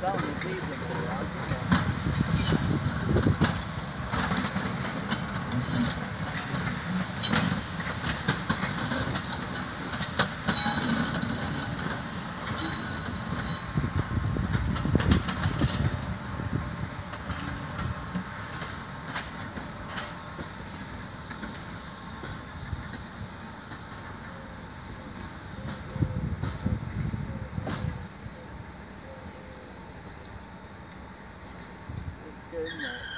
selling the seeds in there, Amen.